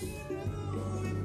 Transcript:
Do it.